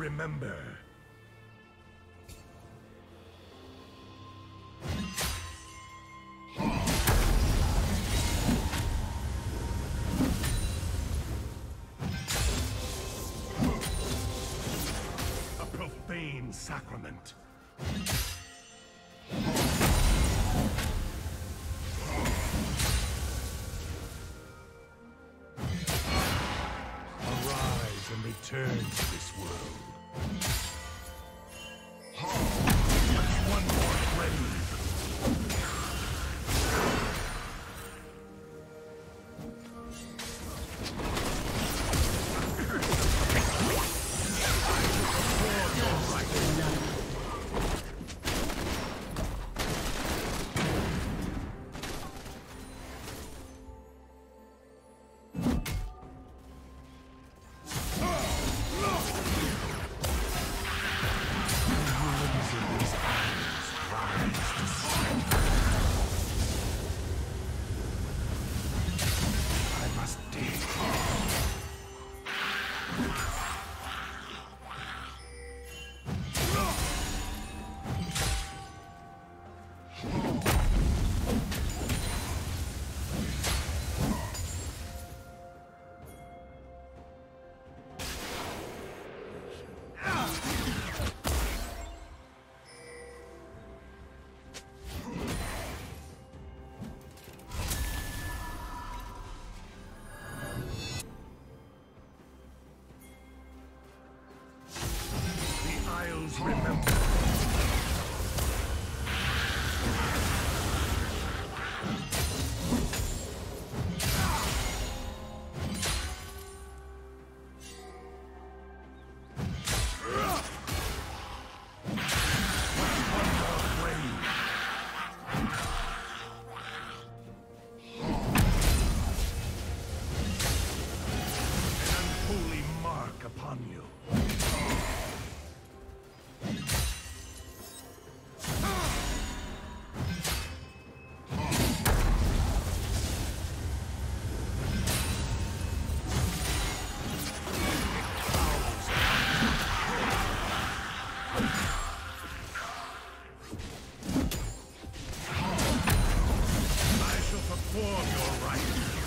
remember. A profane sacrament. Arise and return to this world. Grave. Remember. For your right.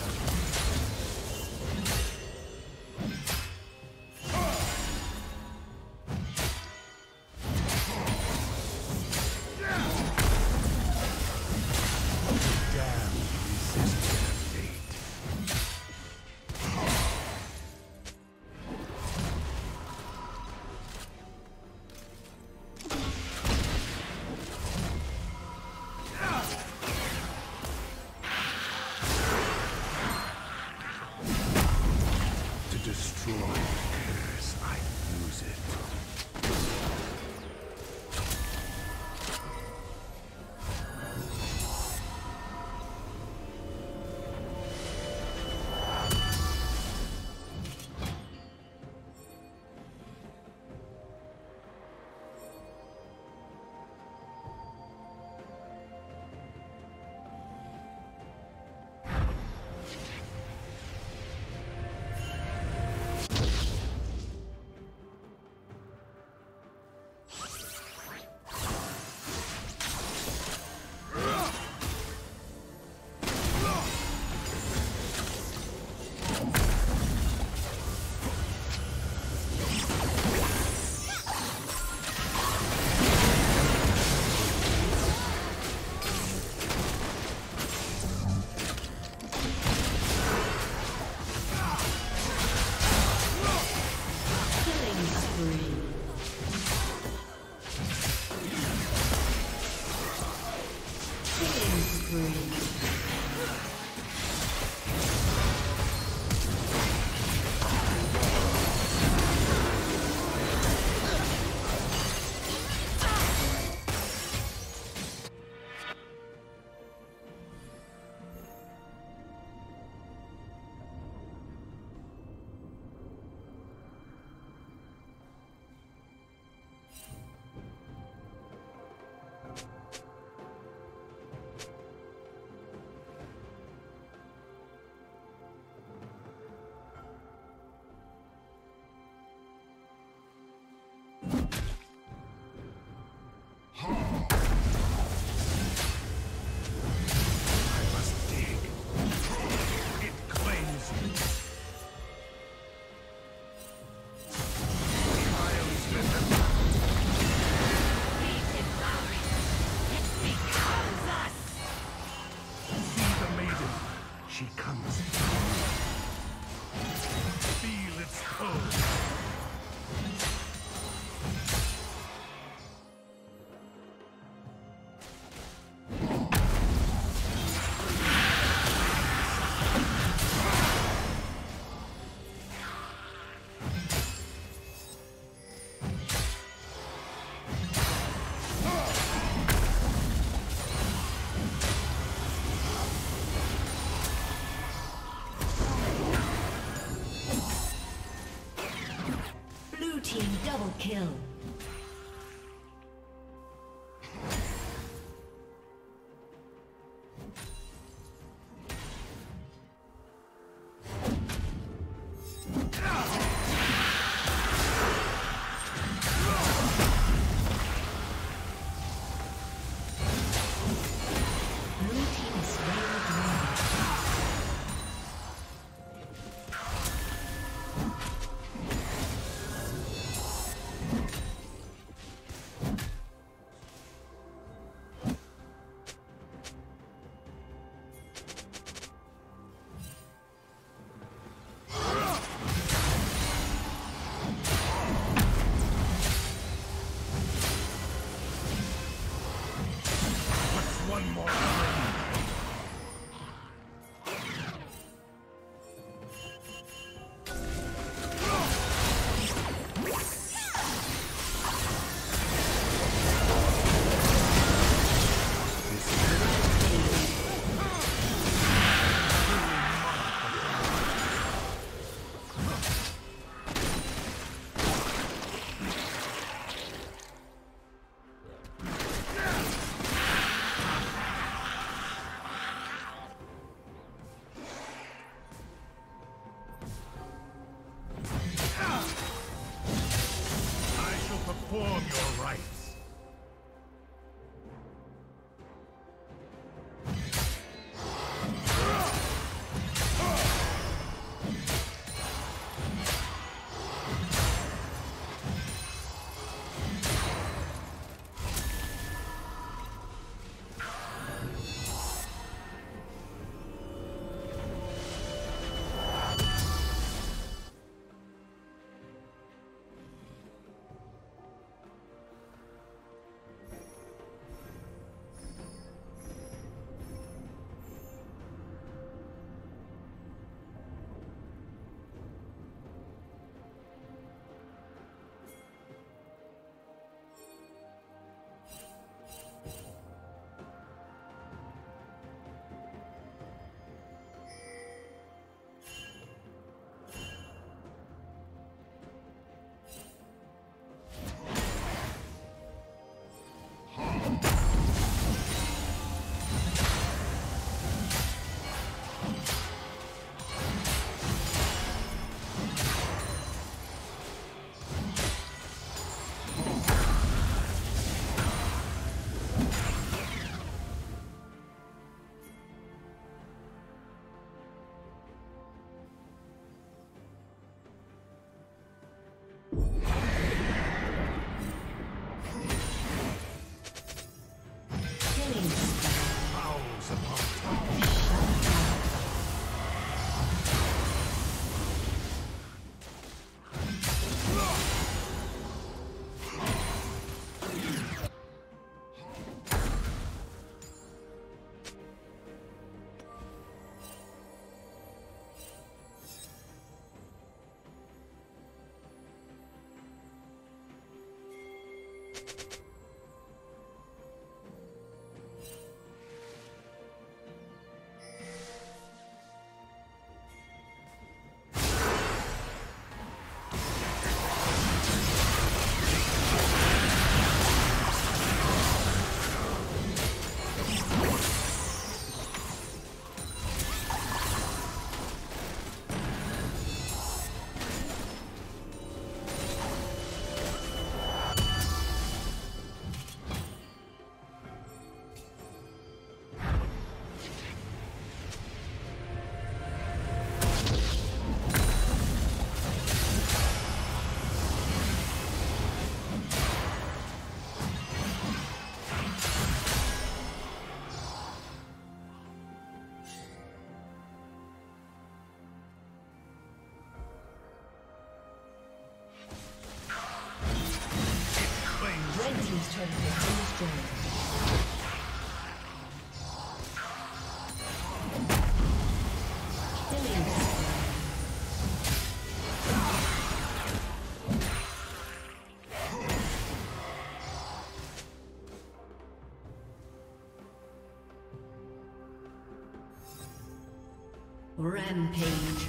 Rampage.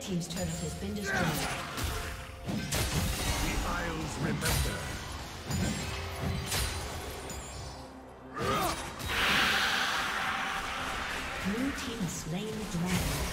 Team's turret has been destroyed. The Isles remember. Blue team slain the dragon.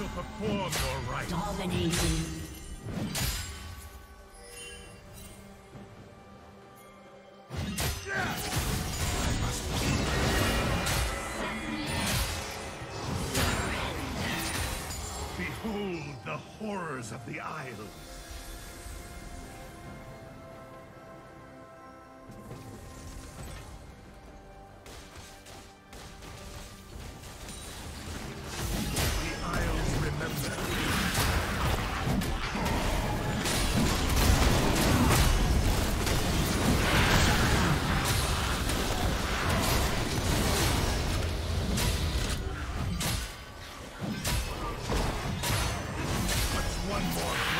shall perform your right. Dominating. one more.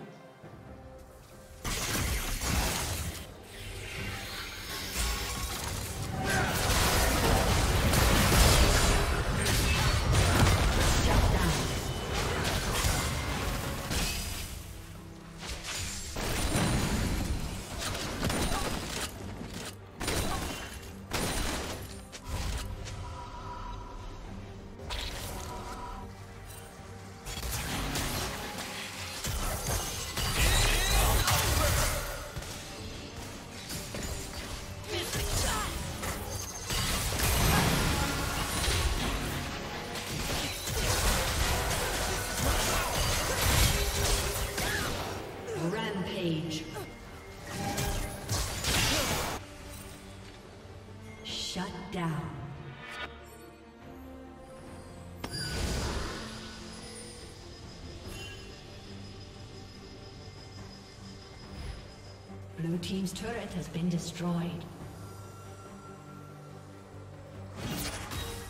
team's turret has been destroyed.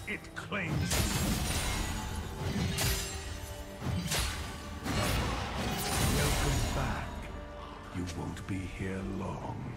It claims. Welcome back. You won't be here long.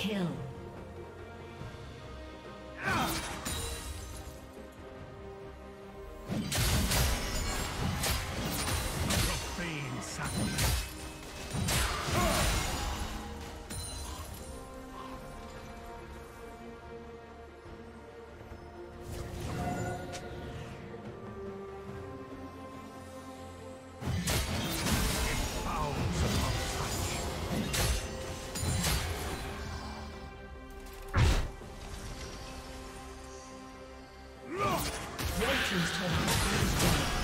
kill. team's turret is destroyed.